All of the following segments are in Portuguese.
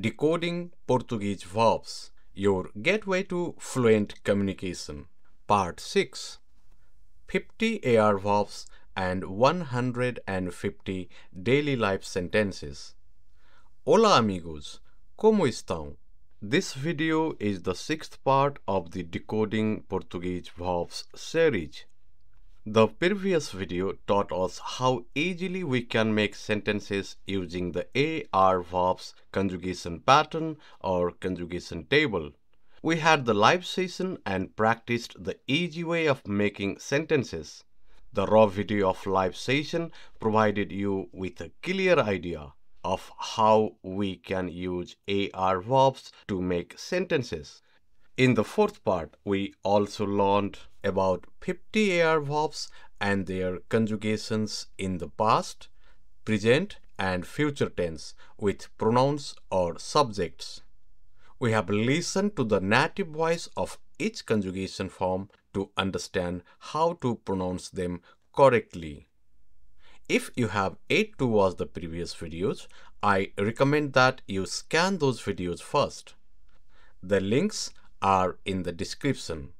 Decoding Portuguese Verbs Your Gateway to Fluent Communication. Part 6 50 AR verbs and 150 daily life sentences. Hola amigos, como estão? This video is the sixth part of the Decoding Portuguese Verbs series. The previous video taught us how easily we can make sentences using the AR verbs conjugation pattern or conjugation table. We had the live session and practiced the easy way of making sentences. The raw video of live session provided you with a clear idea of how we can use AR verbs to make sentences. In the fourth part, we also learned about 50 AR verbs and their conjugations in the past, present, and future tense with pronouns or subjects. We have listened to the native voice of each conjugation form to understand how to pronounce them correctly. If you have yet to watch the previous videos, I recommend that you scan those videos first. The links are in the description.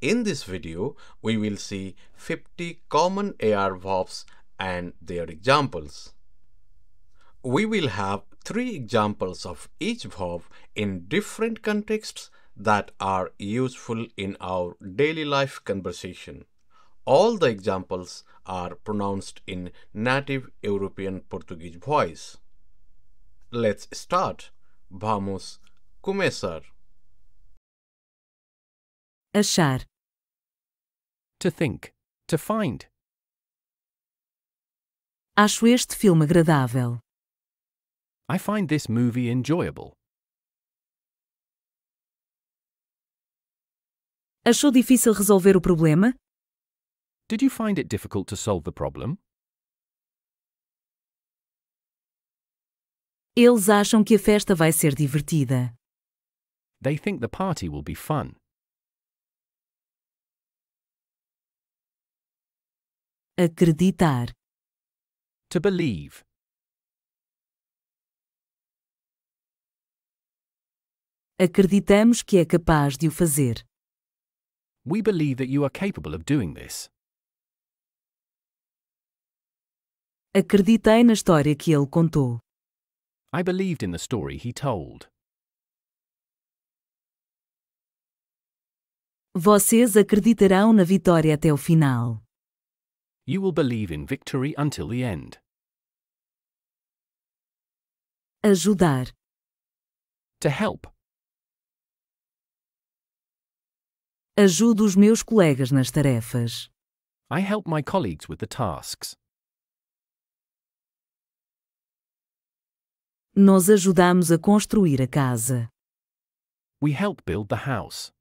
In this video, we will see 50 common AR verbs and their examples. We will have three examples of each verb in different contexts that are useful in our daily life conversation. All the examples are pronounced in native European Portuguese voice. Let's start. Vamos começar. Achar. To think. To find. Acho este filme agradável. I find this movie enjoyable. Achou difícil resolver o problema? Did you find it difficult to solve the problem? Eles acham que a festa vai ser divertida. They think the party will be fun. Acreditar. To believe. Acreditamos que é capaz de o fazer. We believe that you are capable of doing this. Acreditei na história que ele contou. I believed in the story he told. Vocês acreditarão na vitória até o final. You will believe in victory until the end. Ajudar. To help. Ajudo os meus colegas nas tarefas. I help my colleagues with the tasks. Nós ajudamos a construir a casa. We help build the house.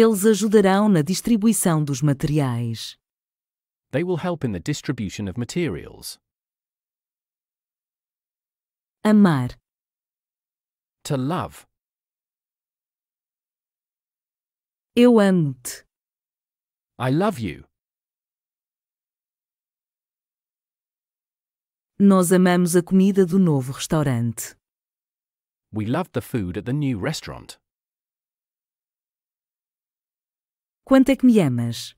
Eles ajudarão na distribuição dos materiais. They will help in the distribution of materials. Amar. To love. Eu amo-te. I love you. Nós amamos a comida do novo restaurante. We loved the food at the new restaurant. Quanto é que me amas?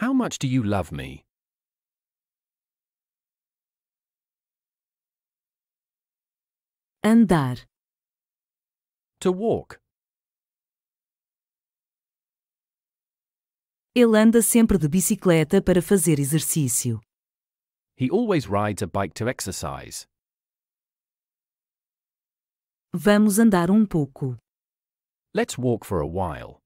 How much do you love me? Andar. To walk. Ele anda sempre de bicicleta para fazer exercício. He always rides a bike to exercise. Vamos andar um pouco. Let's walk for a while.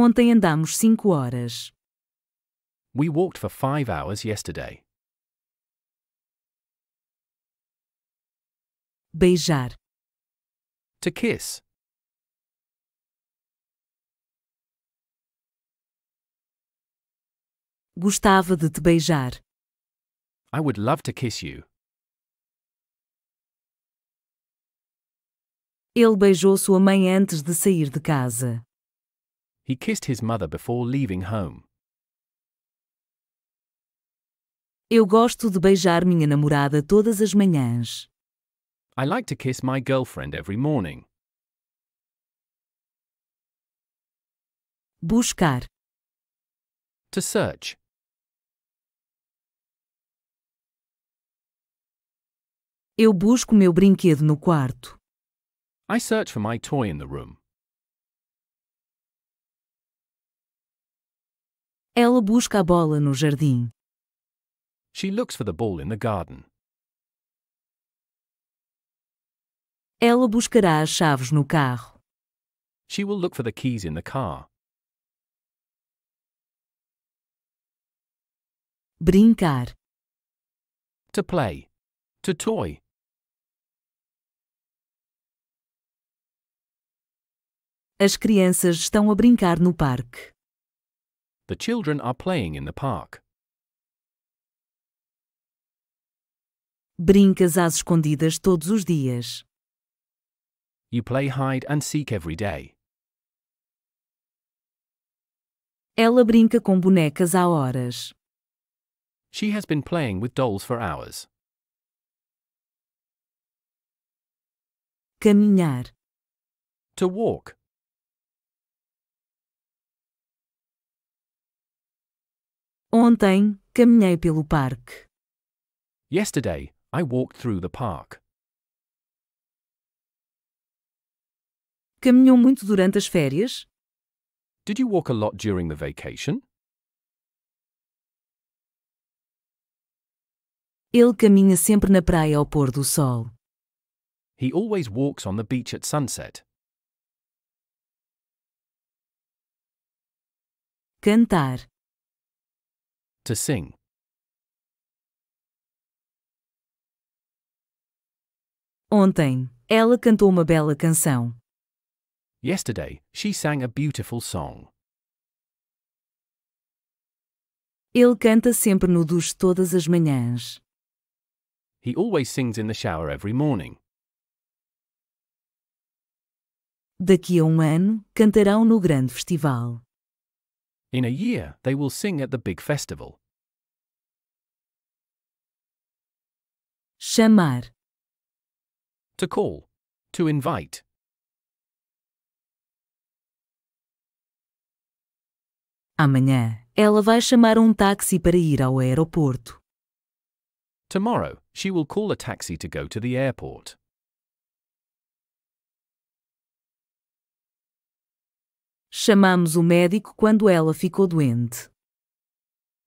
Ontem andamos cinco horas. We walked for five hours yesterday. Beijar. To kiss. Gostava de te beijar. I would love to kiss you. Ele beijou sua mãe antes de sair de casa. He kissed his mother before leaving home. Eu gosto de beijar minha namorada todas as manhãs. I like to kiss my girlfriend every morning. Buscar. To search. Eu busco meu brinquedo no quarto. I search for my toy in the room. Ela busca a bola no jardim. She looks for the ball in the garden. Ela buscará as chaves no carro. She will look for the keys in the car. Brincar. To play. To toy. As crianças estão a brincar no parque. The children are playing in the park. Brincas às escondidas todos os dias. You play hide and seek every day. Ela brinca com bonecas há horas. She has been playing with dolls for hours. Caminhar. To walk. Ontem, caminhei pelo parque. Yesterday, I walked through the park. Caminhou muito durante as férias? Did you walk a lot during the vacation? Ele caminha sempre na praia ao pôr do sol. He always walks on the beach at sunset. Cantar. To sing. Ontem, ela cantou uma bela canção. Yesterday, she sang a beautiful song. Ele canta sempre no duche todas as manhãs. He always sings in the shower every morning. Daqui a um ano, cantarão no grande festival. In a year, they will sing at the big festival. Chamar. To call. To invite. Amanhã, ela vai chamar um táxi para ir ao aeroporto. Tomorrow, she will call a taxi to go to the airport. Chamamos o médico quando ela ficou doente.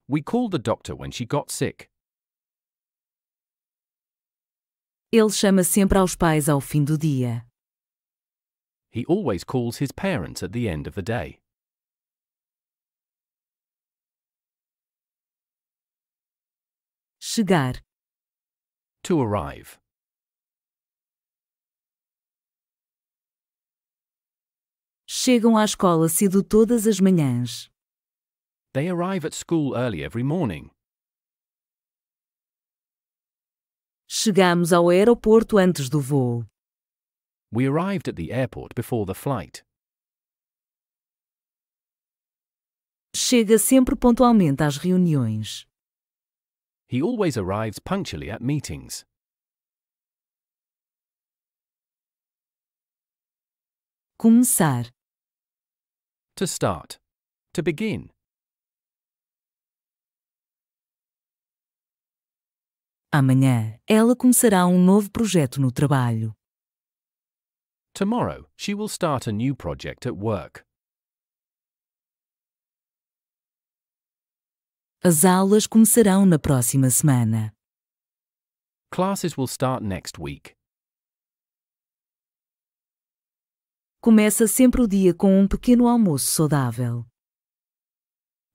We called the doctor when she got sick. Ele chama sempre aos pais ao fim do dia. He always calls his parents at the end of the day. Chegar. To arrive. Chegam à escola cedo todas as manhãs. They arrive at school early every morning. Chegamos ao aeroporto antes do voo. We arrived at the airport before the flight. Chega sempre pontualmente às reuniões. He always arrives punctually at meetings. Começar. To start. To begin. Amanhã, ela começará um novo projeto no trabalho. Tomorrow, she will start a new project at work. As aulas começarão na próxima semana. Classes will start next week. Começa sempre o dia com um pequeno almoço saudável.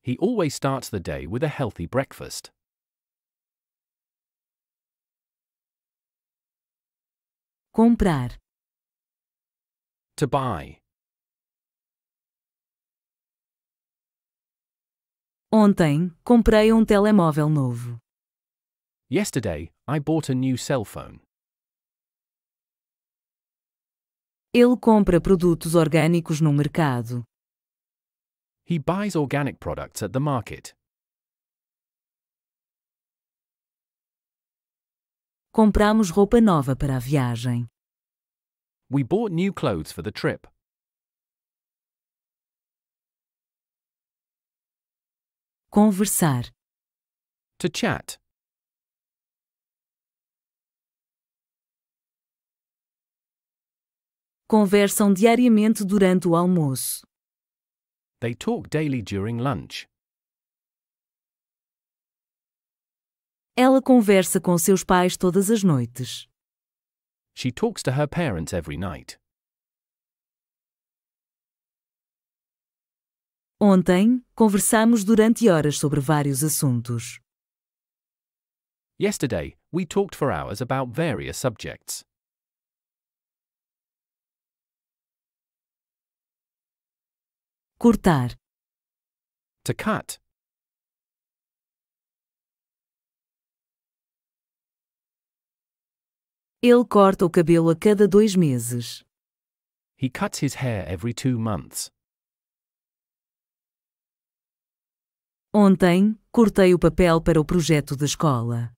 He always starts the day with a healthy breakfast. Comprar. To buy. Ontem, comprei um telemóvel novo. Yesterday, I bought a new cell phone. Ele compra produtos orgânicos no mercado. He buys organic products at the market. Compramos roupa nova para a viagem. We bought new clothes for the trip. Conversar. To chat. Conversam diariamente durante o almoço. They talk daily during lunch. Ela conversa com seus pais todas as noites. She talks to her parents every night. Ontem, conversamos durante horas sobre vários assuntos. Yesterday, we talked for hours about various subjects. Cortar. To cut. Ele corta o cabelo a cada dois meses. He cuts his hair every two months. Ontem, cortei o papel para o projeto da escola.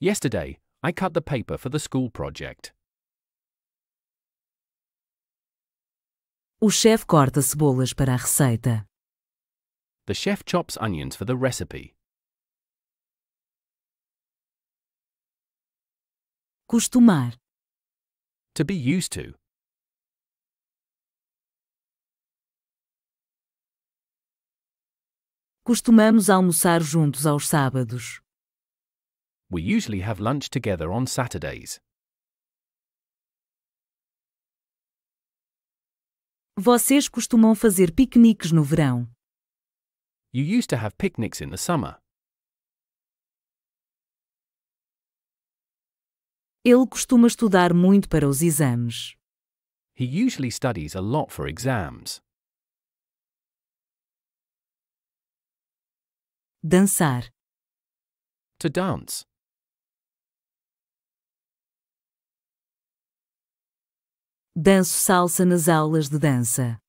Yesterday, I cut the paper for the school project. O chefe corta cebolas para a receita. The chef chops onions for the recipe. Costumar. To be used to. Costumamos almoçar juntos aos sábados. We usually have lunch together on Saturdays. Vocês costumam fazer piqueniques no verão. You used to have picnics in the summer. Ele costuma estudar muito para os exames. He usually studies a lot for exams. Dançar. To dance. Danço salsa nas aulas de dança.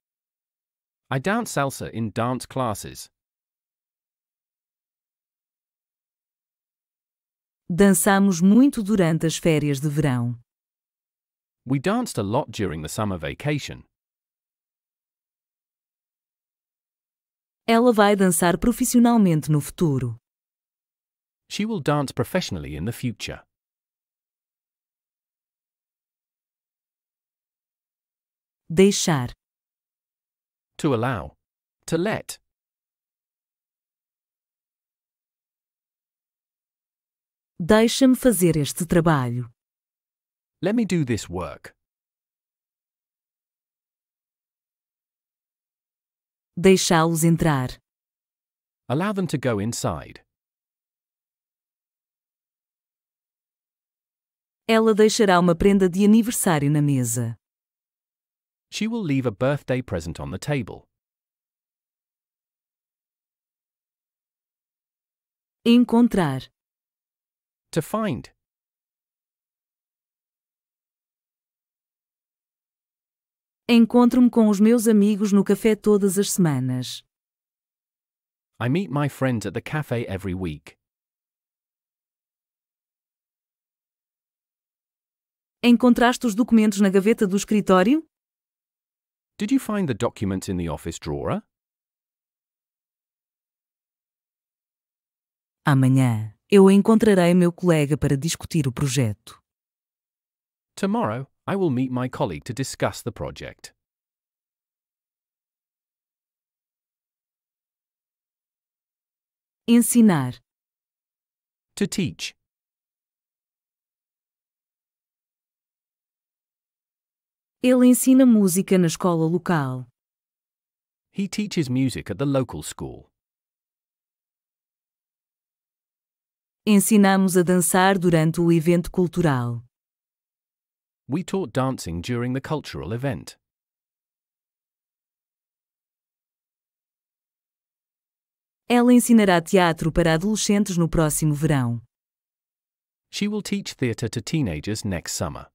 I dance salsa in dance classes. Dançamos muito durante as férias de verão. We danced a lot during the summer vacation. Ela vai dançar profissionalmente no futuro. She will dance professionally in the future. Deixar. To allow. To let. Deixa-me fazer este trabalho. Let me do this work. Deixá-los entrar. Allow them to go inside. Ela deixará uma prenda de aniversário na mesa. She will leave a birthday present on the table. Encontrar. To find. Encontro-me com os meus amigos no café todas as semanas. I meet my friends at the cafe every week. Encontraste os documentos na gaveta do escritório? Did you find the documents in the office drawer? Amanhã, eu encontrarei meu colega para discutir o projeto. Tomorrow, I will meet my colleague to discuss the project. Ensinar. To teach. Ele ensina música na escola local. He teaches music at the local school. Ensinamos a dançar durante o evento cultural. We taught dancing during the cultural event. Ela ensinará teatro para adolescentes no próximo verão. She will teach theatre to teenagers next summer.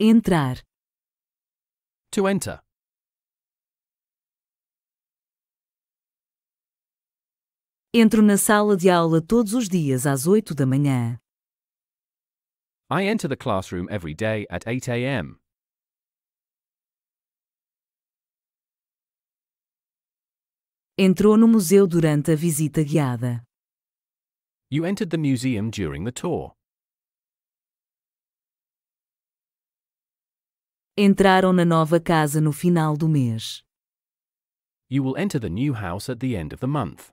Entrar. To enter. Entro na sala de aula todos os dias às 8 da manhã. I enter the classroom every day at 8 a.m. Entrou no museu durante a visita guiada. You entered the museum during the tour. Entraram na nova casa no final do mês. You will enter the new house at the end of the month.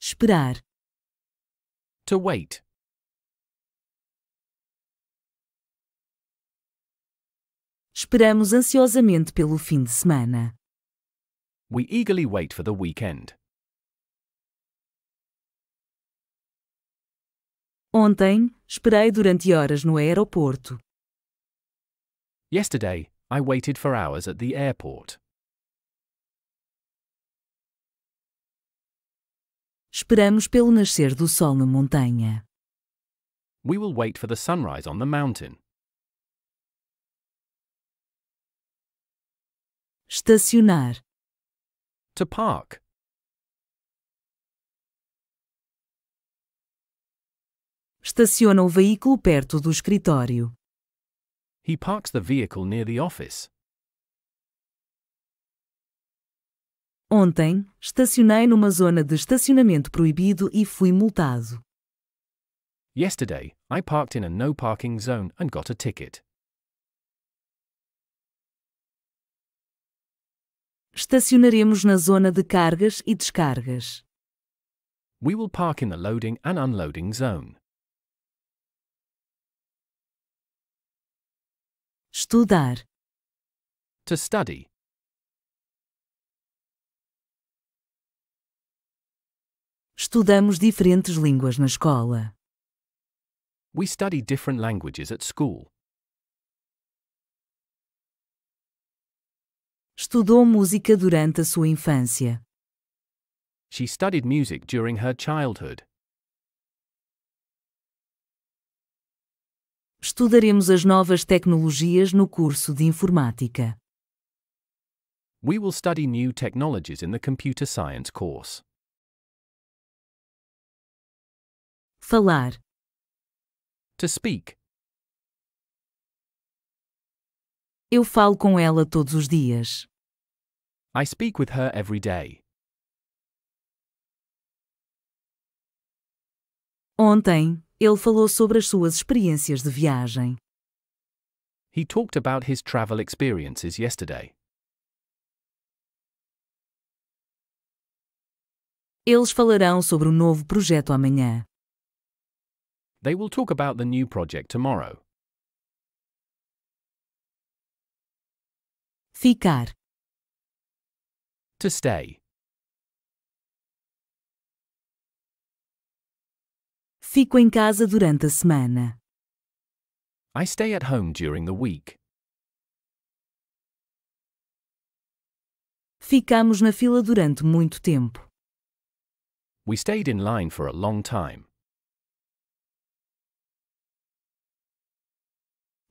Esperar. To wait. Esperamos ansiosamente pelo fim de semana. We eagerly wait for the weekend. Ontem, esperei durante horas no aeroporto. Yesterday, I waited for hours at the airport. Esperamos pelo nascer do sol na montanha. We will wait for the sunrise on the mountain. Estacionar. To park. Estaciona o veículo perto do escritório. He parks the vehicle near the office. Ontem, estacionei numa zona de estacionamento proibido e fui multado. Yesterday, I parked in a no parking zone and got a ticket. Estacionaremos na zona de cargas e descargas. We will park in the loading and unloading zone. Estudar. To study. Estudamos diferentes línguas na escola. We study different languages at school. Estudou música durante a sua infância. She studied music during her childhood. Estudaremos as novas tecnologias no curso de informática. We will study new technologies in the computer science course. Falar. To speak. Eu falo com ela todos os dias. I speak with her every day. Ontem, ele falou sobre as suas experiências de viagem. He talked about his travel experiences yesterday. Eles falarão sobre o novo projeto amanhã. They will talk about the new project tomorrow. Ficar. To stay. Fico em casa durante a semana. I stay at home during the week. Ficamos na fila durante muito tempo. We stayed in line for a long time.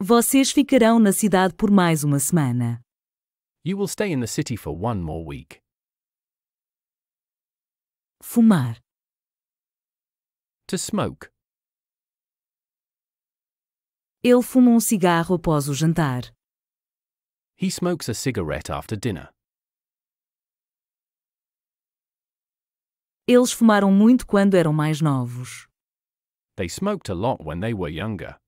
Vocês ficarão na cidade por mais uma semana. You will stay in the city for one more week. Fumar. To smoke. Ele fuma um cigarro após o jantar. He smokes a cigarette after dinner. Eles fumaram muito quando eram mais novos. They smoked a lot when they were younger.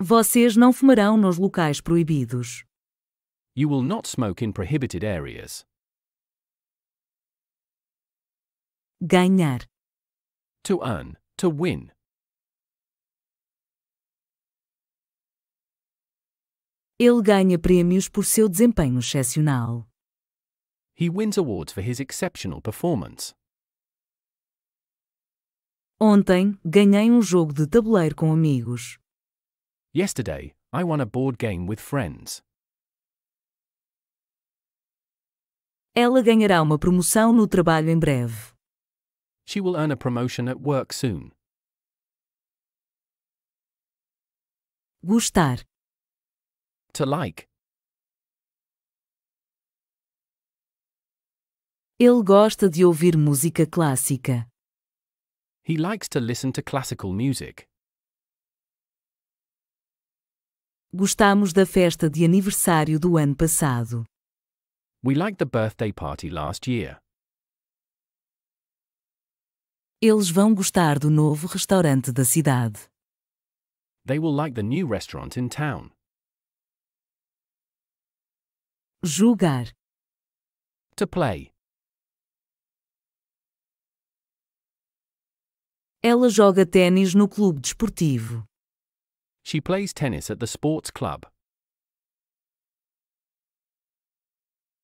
Vocês não fumarão nos locais proibidos. You will not smoke in prohibited areas. Ganhar. To earn. To win. Ele ganha prêmios por seu desempenho excepcional. He wins awards for his exceptional performance. Ontem, ganhei um jogo de tabuleiro com amigos. Yesterday, I won a board game with friends. Ela ganhará uma promoção no trabalho em breve. She will earn a promotion at work soon. Gostar. To like. Ele gosta de ouvir música clássica. He likes to listen to classical music. Gostamos da festa de aniversário do ano passado. We liked the birthday party last year. Eles vão gostar do novo restaurante da cidade. They will like the new restaurant in town. Julgar. To play. Ela joga tênis no clube desportivo. She plays tennis at the sports club.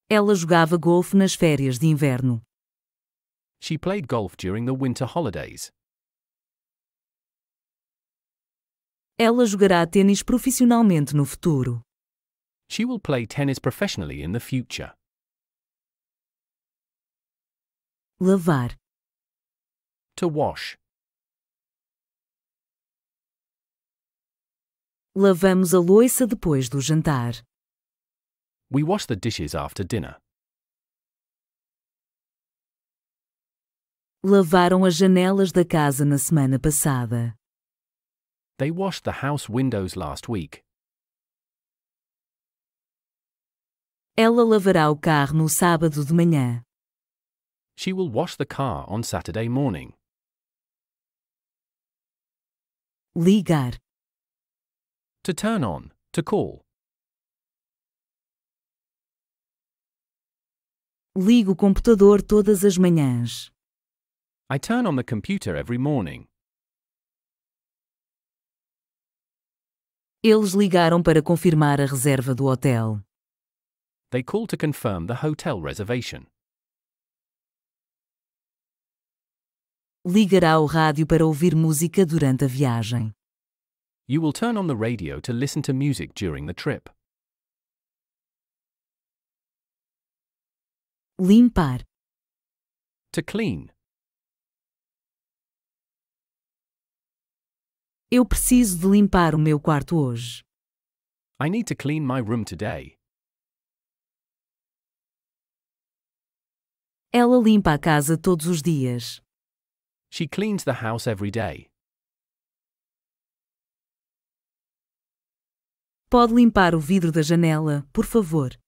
Ela jogava golfe nas férias de inverno. She played golf during the winter holidays. Ela jogará tênis profissionalmente no futuro. She will play tennis professionally in the future. Lavar. To wash. Lavamos a louça depois do jantar. We wash the dishes after dinner. Lavaram as janelas da casa na semana passada. They washed the house windows last week. Ela lavará o carro no sábado de manhã. She will wash the car on Saturday morning. Ligar. To turn on. To call. Ligo o computador todas as manhãs. I turn on the computer every morning. Eles ligaram para confirmar a reserva do hotel. They call to confirm the hotel reservation. Ligará o rádio para ouvir música durante a viagem. You will turn on the radio to listen to music during the trip. Limpar. To clean. Eu preciso de limpar o meu quarto hoje. I need to clean my room today. Ela limpa a casa todos os dias. She cleans the house every day. Pode limpar o vidro da janela, por favor.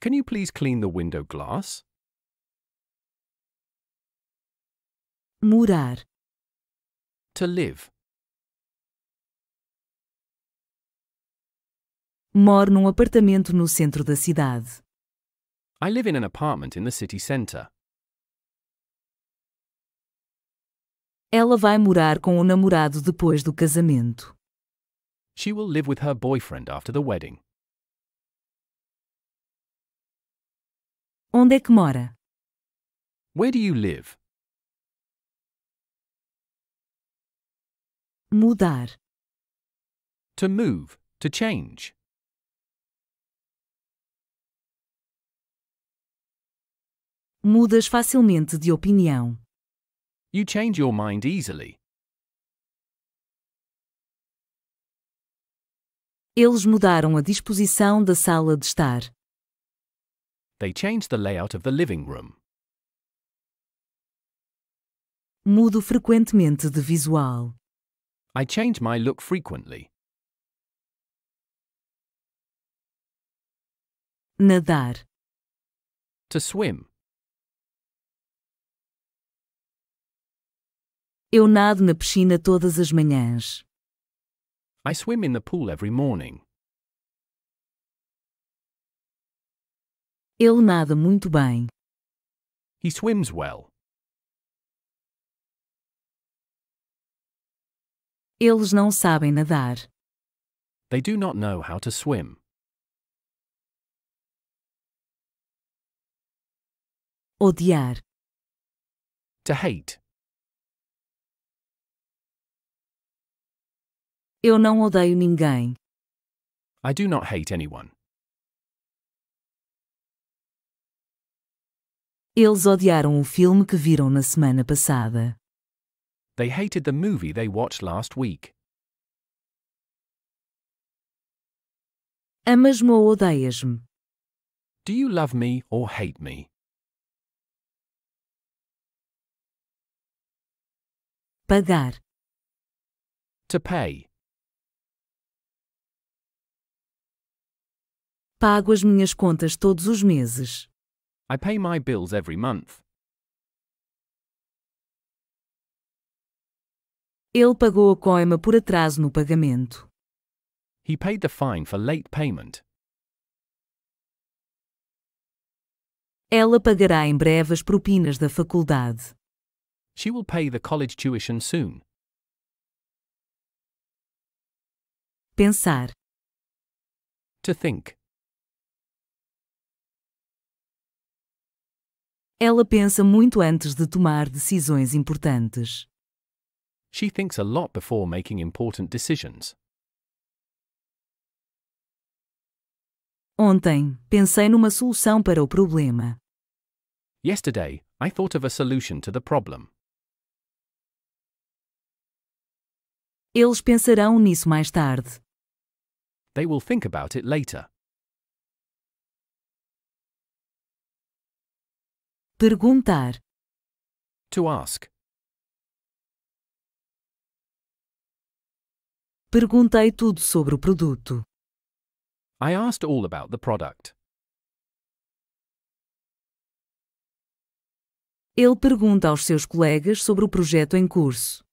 Can you please clean the window glass? Morar. To live. Moro num apartamento no centro da cidade. I live in an apartment in the city centre. Ela vai morar com o namorado depois do casamento. She will live with her boyfriend after the wedding. Onde é que mora? Where do you live? Mudar. To move. To change. Mudas facilmente de opinião. You change your mind easily. Eles mudaram a disposição da sala de estar. They changed the layout of the living room. Mudo frequentemente de visual. I change my look frequently. Nadar. To swim. Eu nado na piscina todas as manhãs. I swim in the pool every morning. Ele nada muito bem. He swims well. Eles não sabem nadar. They do not know how to swim. Odiar. To hate. Eu não odeio ninguém. I do not hate anyone. Eles odiaram o filme que viram na semana passada. They hated the movie they watched last week. Amas-me ou odeias-me? Do you love me or hate me? Pagar. To pay. Pago as minhas contas todos os meses. I pay my bills every month. Ele pagou a coima por atraso no pagamento. He paid the fine for late payment. Ela pagará em breve as propinas da faculdade. She will pay the college tuition soon. Pensar. To think. Ela pensa muito antes de tomar decisões importantes. She thinks a lot before making important decisions. Ontem, pensei numa solução para o problema. Yesterday, I thought of a solution to the problem. Eles pensarão nisso mais tarde. They will think about it later. Perguntar. To ask. Perguntei tudo sobre o produto. I asked all about the product. Ele pergunta aos seus colegas sobre o projeto em curso.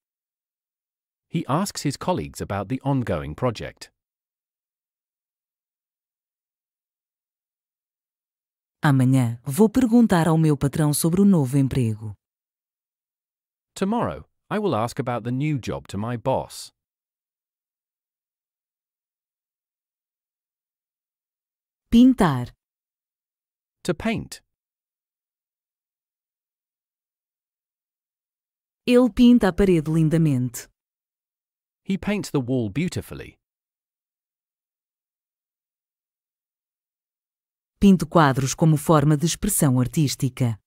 He asks his colleagues about the ongoing project. Amanhã, vou perguntar ao meu patrão sobre o novo emprego. Tomorrow, I will ask about the new job to my boss. Pintar. To paint. Ele pinta a parede lindamente. He paints the wall beautifully. Pinto quadros como forma de expressão artística.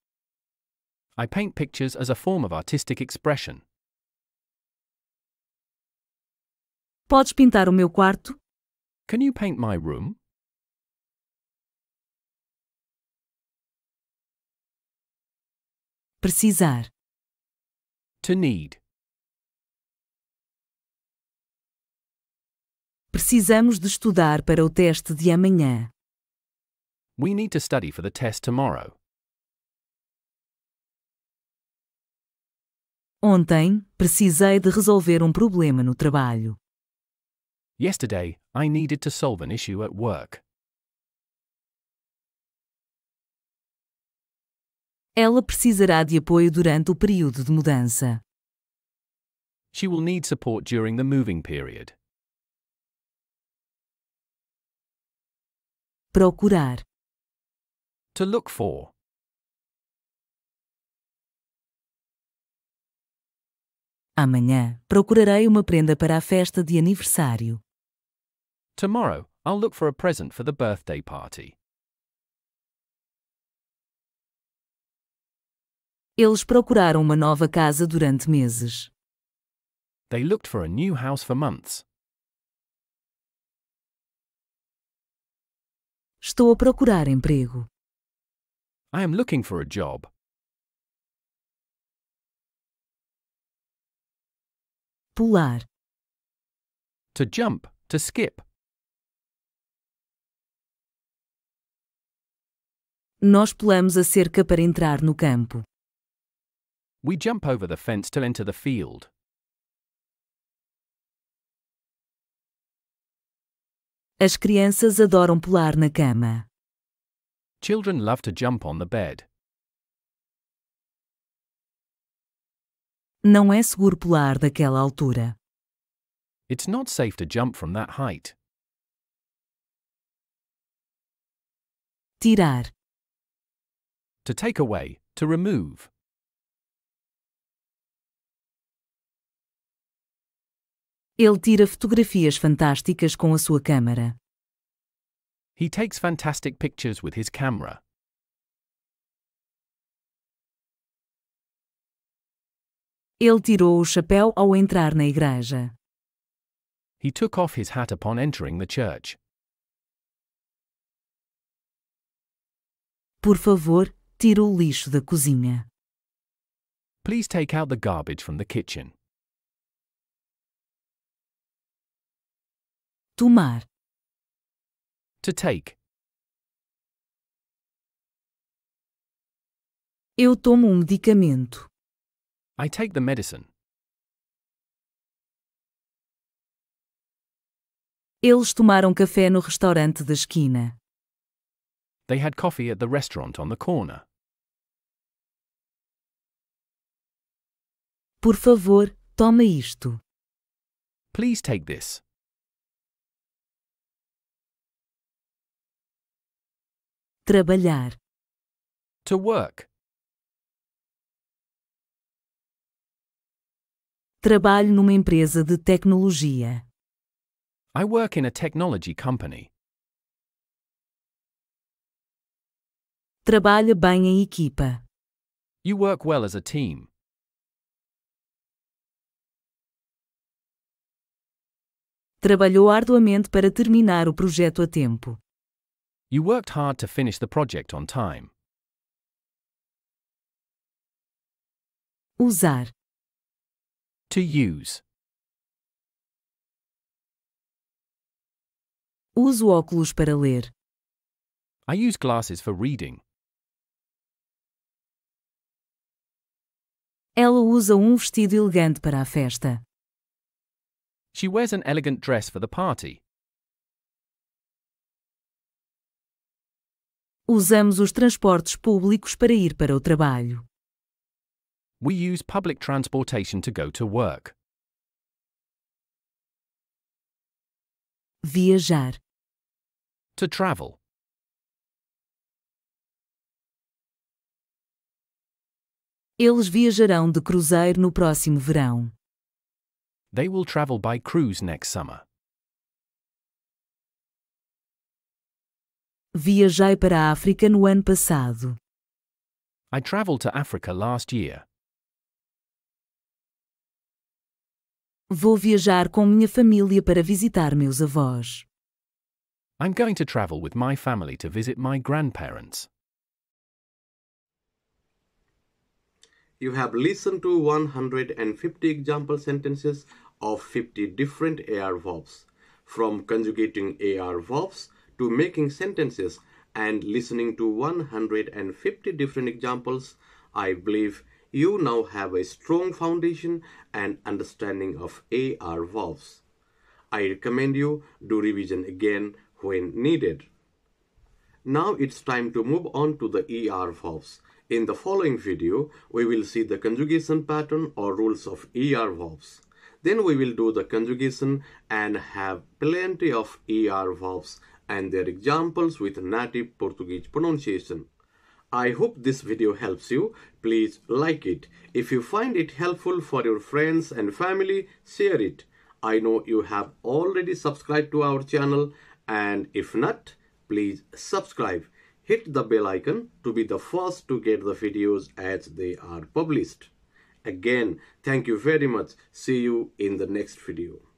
I paint pictures as a form of artistic expression. Podes pintar o meu quarto? Can you paint my room? Precisar. To need. Precisamos de estudar para o teste de amanhã. We need to study for the test tomorrow. Ontem, precisei de resolver um problema no trabalho. Yesterday, I needed to solve an issue at work. Ela precisará de apoio durante o período de mudança. She will need support during the moving period. Procurar. To look for. Amanhã, procurarei uma prenda para a festa de aniversário. Tomorrow, I'll look for a present for the birthday party. Eles procuraram uma nova casa durante meses. They looked for a new house for months. Estou a procurar emprego. I am looking for a job. Pular. To jump, to skip. Nós pulamos a cerca para entrar no campo. We jump over the fence to enter the field. As crianças adoram pular na cama. Children love to jump on the bed. Não é seguro pular daquela altura. It's not safe to jump from that height. Tirar. To take away, to remove. Ele tira fotografias fantásticas com a sua câmera. He takes fantastic pictures with his camera. Ele tirou o chapéu ao entrar na igreja. He took off his hat upon entering the church. Por favor, tire o lixo da cozinha. Please take out the garbage from the kitchen. Tomar. To take. Eu tomo um medicamento. I take the medicine. Eles tomaram café no restaurante da esquina. They had coffee at the restaurant on the corner. Por favor, toma isto. Please take this. Trabalhar. To work. Trabalho numa empresa de tecnologia. I work in a technology company. Trabalha bem em equipa. You work well as a team. Trabalhou arduamente para terminar o projeto a tempo. You worked hard to finish the project on time. Usar. To use. Uso óculos para ler. I use glasses for reading. Ela usa um vestido elegante para a festa. She wears an elegant dress for the party. Usamos os transportes públicos para ir para o trabalho. We use public transportation to go to work. Viajar. To travel. Eles viajarão de cruzeiro no próximo verão. They will travel by cruise next summer. Viajei para a África no ano passado. I traveled to Africa last year. Vou viajar com minha família para visitar meus avós. I'm going to travel with my family to visit my grandparents. You have listened to 150 example sentences of 50 different AR verbs. From conjugating AR verbs to making sentences and listening to 150 different examples, I believe you now have a strong foundation and understanding of AR verbs. I recommend you do revision again when needed. Now it's time to move on to the ER verbs. In the following video, we will see the conjugation pattern or rules of ER verbs. Then we will do the conjugation and have plenty of ER verbs and their examples with native Portuguese pronunciation. I hope this video helps you. Please like it. If you find it helpful for your friends and family, share it. I know you have already subscribed to our channel and if not, please subscribe. Hit the bell icon to be the first to get the videos as they are published. Again, thank you very much. See you in the next video.